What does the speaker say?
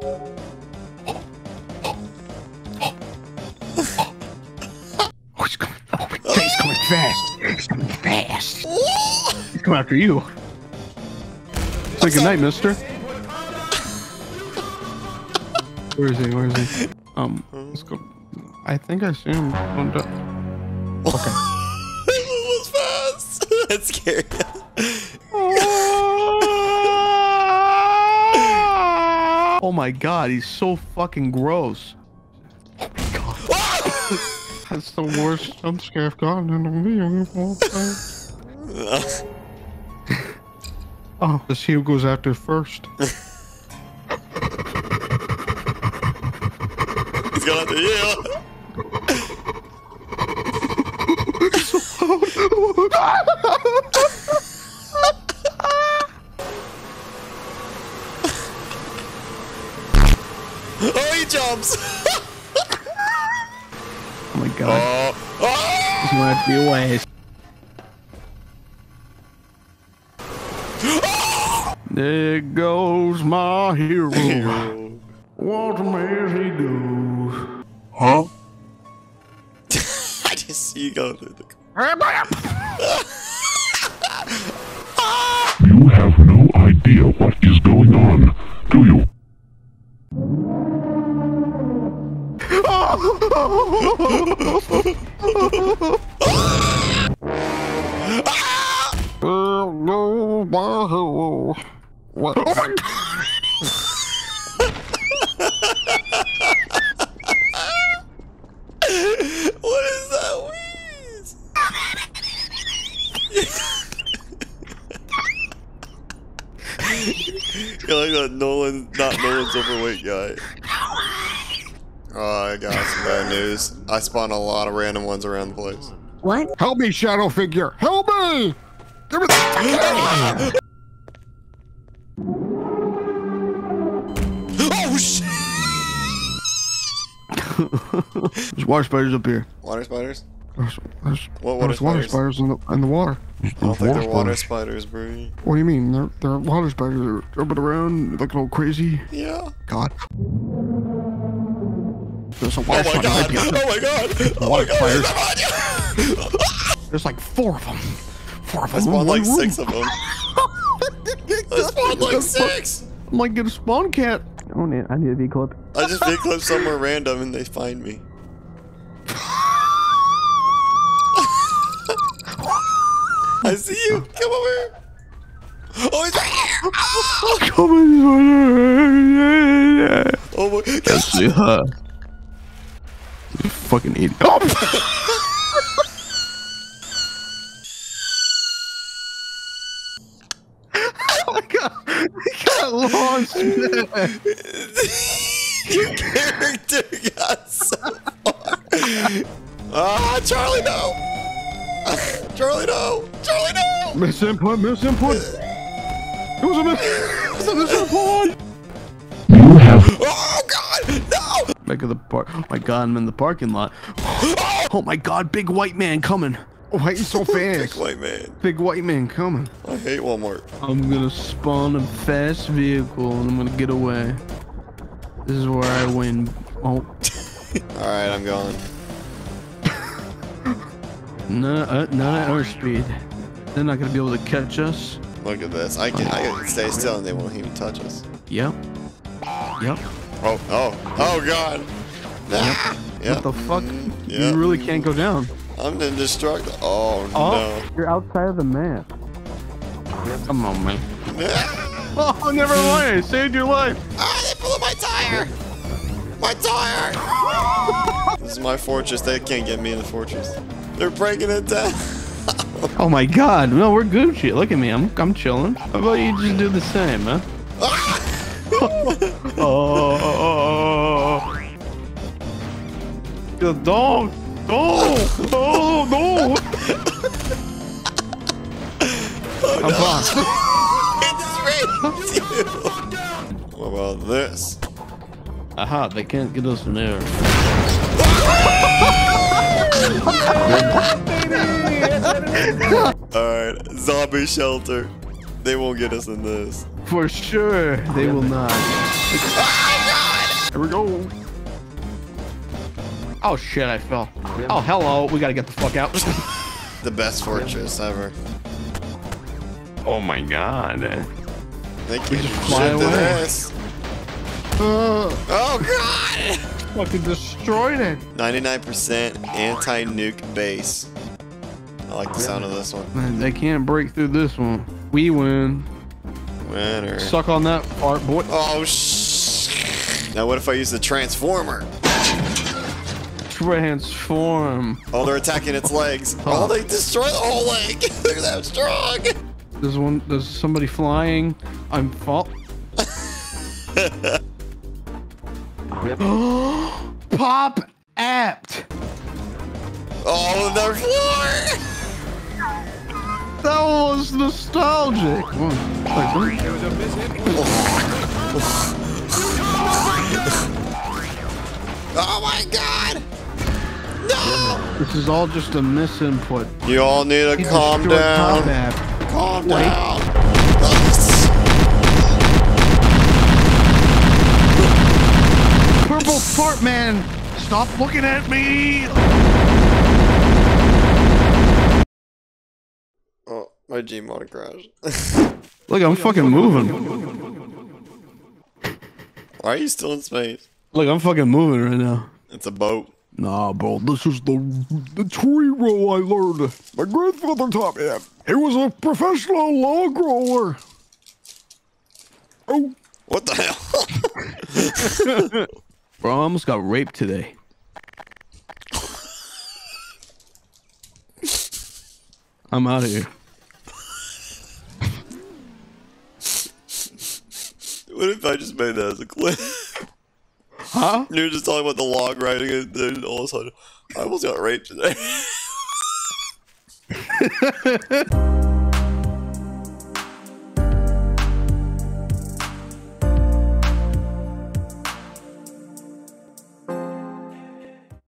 Oh, he's coming. Oh, my God, he's coming fast. He's coming fast. He's coming after you. Say good night, mister. Where is he? Where is he? Um, let's go. I think I see him. Okay. it was fast. That scared Oh my god, he's so fucking gross. Oh my god. That's the worst jump scare I've gotten in a video. Oh, let's see who goes after first. He's going after you. He jumps. Oh my god. Uh, oh, oh. He's gonna be away. There goes my hero. What a mess he goes. Huh? I just see you going through the. You have no idea what is going on, do you? Oh my What is that wheeze? You're like that Nolan, not Nolan's overweight guy. Oh, I got some bad news. I spawned a lot of random ones around the place. What? Help me, shadow figure. Help me! Give me the Oh shit! There's water spiders up here. Water spiders? There's, there's, What water there's water spiders? spiders in the, in the water. I don't think they're water spiders, bro. What do you mean? They're, they're water spiders. They're jumping around looking all crazy. Yeah. God. There's a Oh water my god! right Oh my god! Oh my god! spiders. There's them on you! There's like four of them. Four of them. in spawned like room. six of them. I spawned like six! I'm like, get a spawn cat. I need, I need a V clip. I just big clip somewhere random and they find me. I see you! Come over here! Oh, he's right here! Ah! Come on. Oh my god! See her. You fucking idiot. Oh! my god. He got launched. Your character got so far. Ah, Charlie, no! Charlie, no! Charlie, no! Miss input, miss input. It was a miss. It was a miss input. You have Oh god! No! Back of the park. Oh my god, I'm in the parking lot. Oh my god, big white man coming. Why he's so Big fast? white man. Big white man coming. I hate Walmart. I'm gonna spawn a fast vehicle and I'm gonna get away. This is where I win. Oh, Alright, I'm going. no, uh, not at our speed. They're not gonna be able to catch us. Look at this. I can I can stay still and they won't even touch us. Yep. Yep. Oh, oh, oh god. Nah. What the fuck? You really can't go down. I'm indestructible. Oh, Oh, you're outside of the map. Come on, man. Oh, never mind. I saved your life. ah, they blew my tire! My tire! this is my fortress. They can't get me in the fortress. They're breaking it down. Oh my god. No, we're Gucci. Look at me. I'm I'm chilling. How about you just do the same, huh? oh. The dog. Oh, oh, no. I'm fine. it just raised you. What about this? Aha, they can't get us from there. Alright, zombie shelter. They won't get us in this. For sure, they will not. Ah, Here we go. Oh shit, I fell. Oh hello, we gotta get the fuck out. The best fortress ever. oh my god. They can't just fly away. this. Uh, Oh god! fucking destroyed it. 99% anti-nuke base. I like the sound of this one. Man, they can't break through this one. We win. Winner. Suck on that part, boy. Oh sh. Now what if I use the transformer? Transform. Oh, they're attacking its legs. Oh, oh they destroy the whole leg. they're that strong. There's one. There's somebody flying. I'm fall. Pop apt. Oh, they're floor. That was nostalgic. Come on. Like, Oh my god. This is all just a misinput. You all need to calm down. Calm Wait. down. Purple fart man. Stop looking at me. Oh, my Gmod crashed. Look, I'm fucking moving. Why are you still in space? Look, I'm fucking moving right now. It's a boat. Nah, bro, this is the the tree row I learned. My grandfather taught me that. He was a professional log roller. Oh, What the hell? bro, I almost got raped today. I'm out of here. what if I just made that as a clip? Huh? You were just talking about the log riding and then all of a sudden, I almost got raped today.